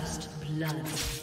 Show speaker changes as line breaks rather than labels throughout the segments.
First blood.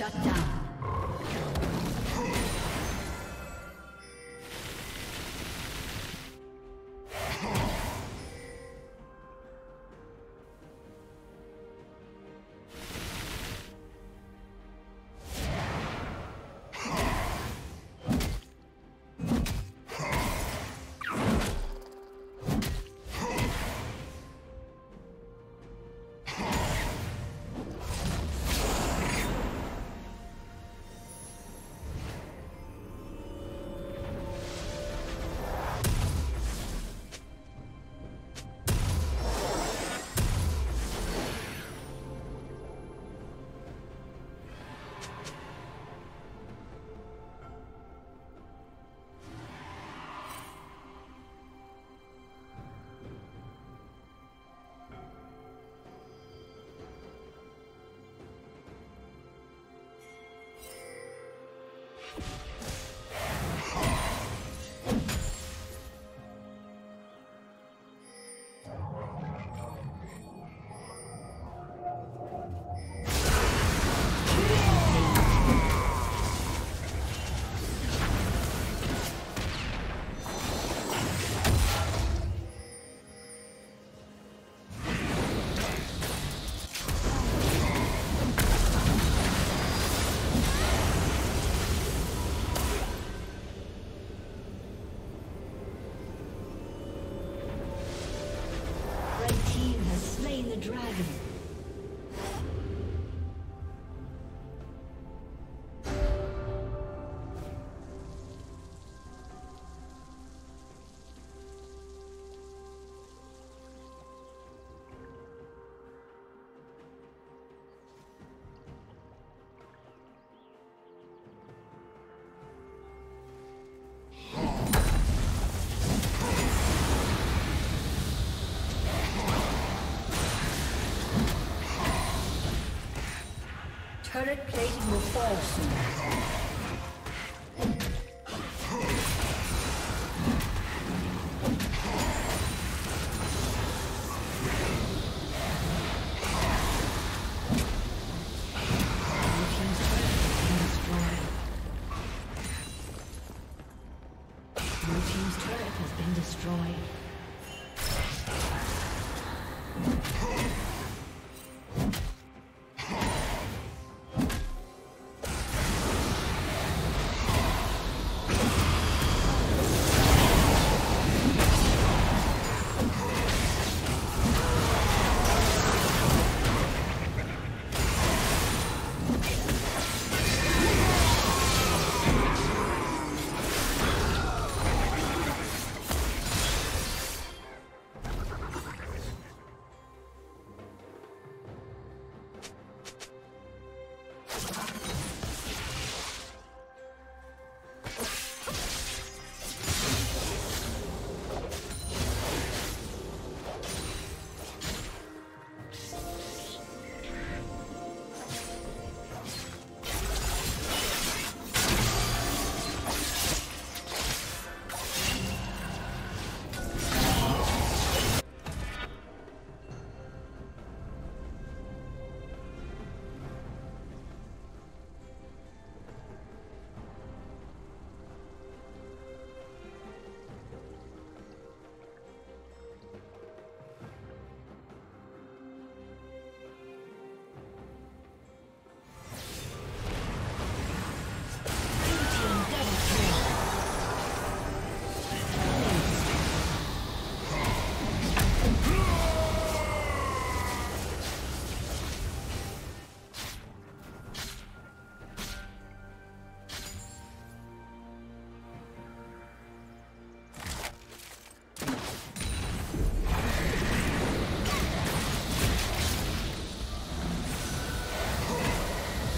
Shut down. Turret plating will fall soon. Team's turret has been destroyed.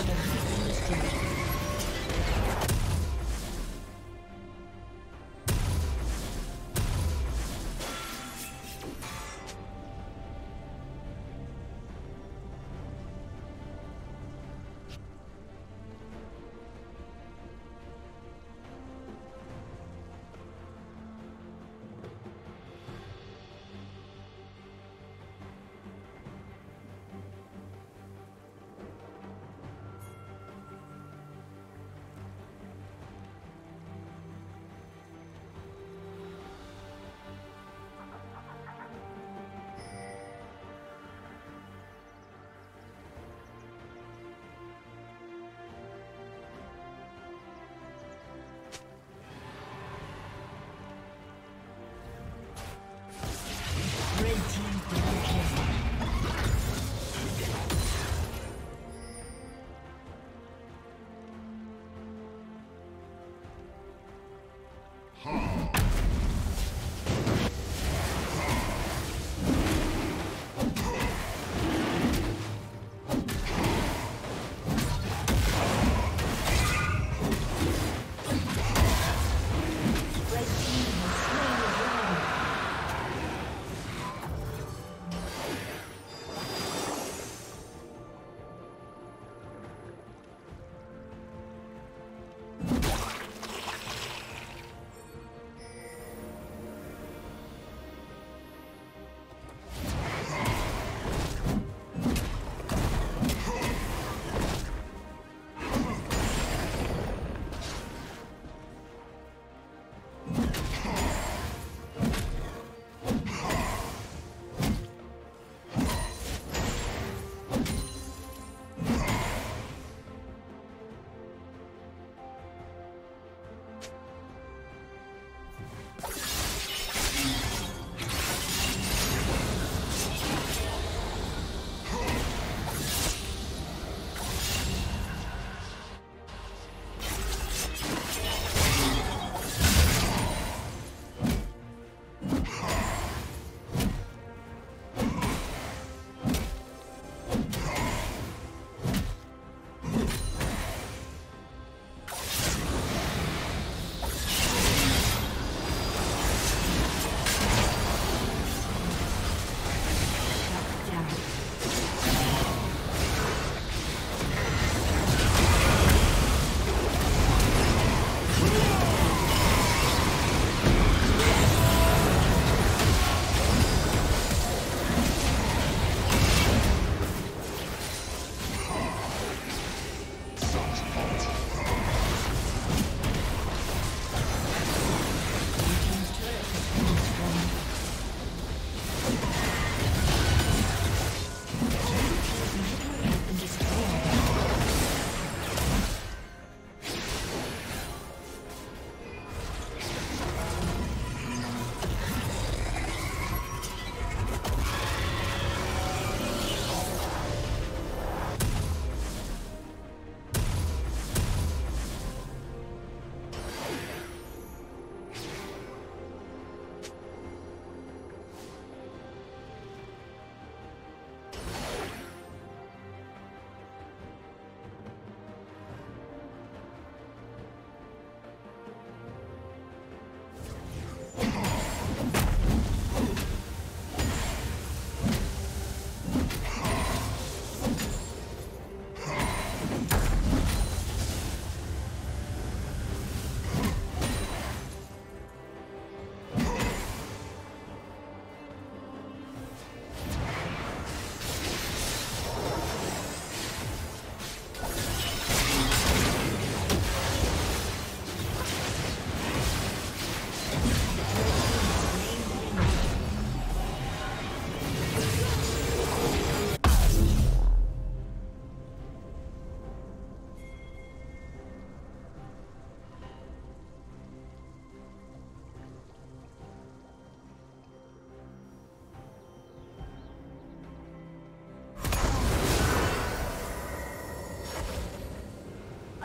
Red team's turret